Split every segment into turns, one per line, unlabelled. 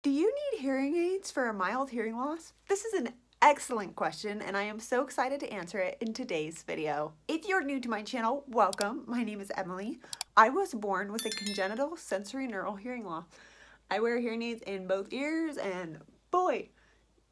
Do you need hearing aids for a mild hearing loss? This is an excellent question and I am so excited to answer it in today's video. If you're new to my channel, welcome. My name is Emily. I was born with a congenital sensorineural hearing loss. I wear hearing aids in both ears and boy,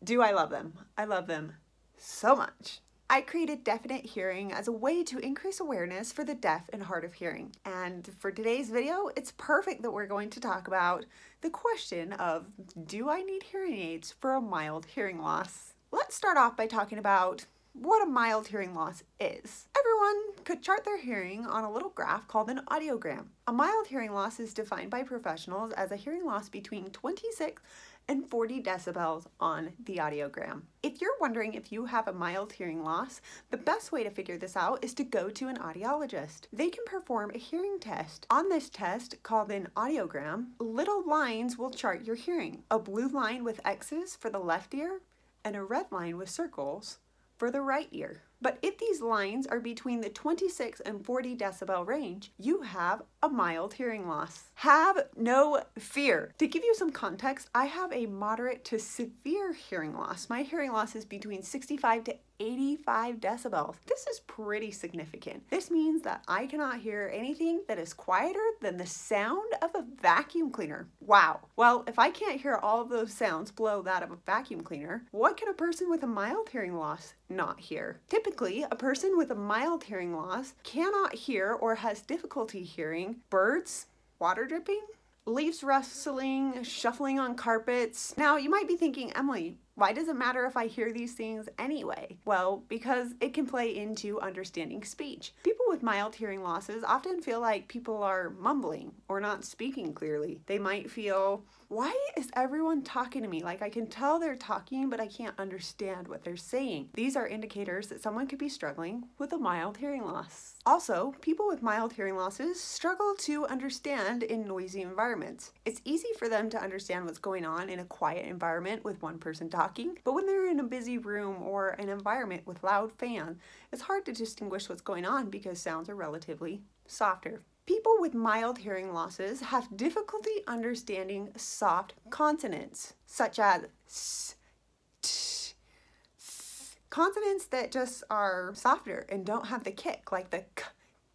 do I love them. I love them so much. I created Definite Hearing as a way to increase awareness for the deaf and hard of hearing. And for today's video, it's perfect that we're going to talk about the question of, do I need hearing aids for a mild hearing loss? Let's start off by talking about what a mild hearing loss is. Everyone could chart their hearing on a little graph called an audiogram. A mild hearing loss is defined by professionals as a hearing loss between 26 and 40 decibels on the audiogram. If you're wondering if you have a mild hearing loss, the best way to figure this out is to go to an audiologist. They can perform a hearing test. On this test, called an audiogram, little lines will chart your hearing. A blue line with X's for the left ear and a red line with circles for the right ear. But if these lines are between the 26 and 40 decibel range, you have a mild hearing loss. Have no fear. To give you some context, I have a moderate to severe hearing loss. My hearing loss is between 65 to 85 decibels. This is pretty significant. This means that I cannot hear anything that is quieter than the sound of a vacuum cleaner. Wow. Well, if I can't hear all of those sounds below that of a vacuum cleaner, what can a person with a mild hearing loss not hear? Typically, a person with a mild hearing loss cannot hear or has difficulty hearing birds, water dripping, leaves rustling, shuffling on carpets. Now, you might be thinking, Emily, why does it matter if I hear these things anyway? Well, because it can play into understanding speech. People with mild hearing losses often feel like people are mumbling or not speaking clearly. They might feel, why is everyone talking to me? Like I can tell they're talking, but I can't understand what they're saying. These are indicators that someone could be struggling with a mild hearing loss. Also, people with mild hearing losses struggle to understand in noisy environments. It's easy for them to understand what's going on in a quiet environment with one person talking but when they're in a busy room or an environment with loud fans, it's hard to distinguish what's going on because sounds are relatively softer. People with mild hearing losses have difficulty understanding soft consonants, such as s, t, th, consonants that just are softer and don't have the kick, like the k,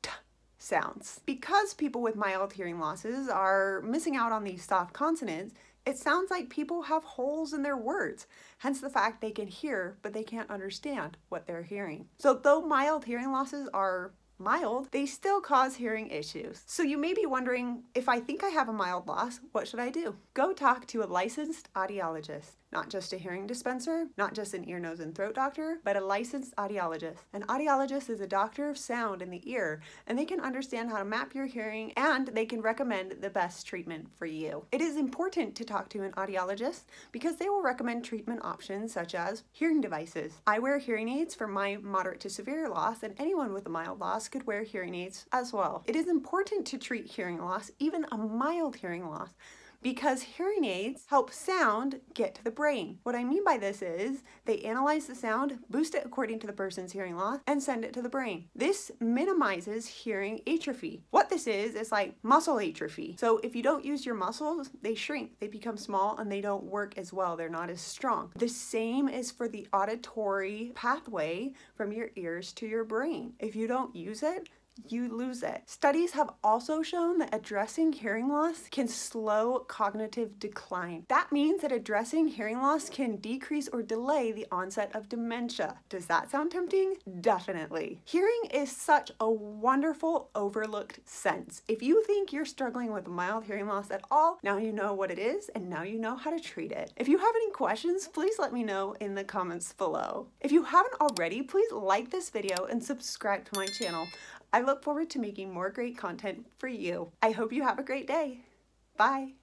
t sounds. Because people with mild hearing losses are missing out on these soft consonants, it sounds like people have holes in their words, hence the fact they can hear, but they can't understand what they're hearing. So though mild hearing losses are mild, they still cause hearing issues. So you may be wondering, if I think I have a mild loss, what should I do? Go talk to a licensed audiologist not just a hearing dispenser, not just an ear, nose, and throat doctor, but a licensed audiologist. An audiologist is a doctor of sound in the ear, and they can understand how to map your hearing and they can recommend the best treatment for you. It is important to talk to an audiologist because they will recommend treatment options such as hearing devices. I wear hearing aids for my moderate to severe loss, and anyone with a mild loss could wear hearing aids as well. It is important to treat hearing loss, even a mild hearing loss, because hearing aids help sound get to the brain. What I mean by this is they analyze the sound, boost it according to the person's hearing loss, and send it to the brain. This minimizes hearing atrophy. What this is, is like muscle atrophy. So if you don't use your muscles, they shrink, they become small, and they don't work as well. They're not as strong. The same is for the auditory pathway from your ears to your brain. If you don't use it, you lose it. Studies have also shown that addressing hearing loss can slow cognitive decline. That means that addressing hearing loss can decrease or delay the onset of dementia. Does that sound tempting? Definitely. Hearing is such a wonderful overlooked sense. If you think you're struggling with mild hearing loss at all, now you know what it is and now you know how to treat it. If you have any questions, please let me know in the comments below. If you haven't already, please like this video and subscribe to my channel. I look forward to making more great content for you. I hope you have a great day. Bye.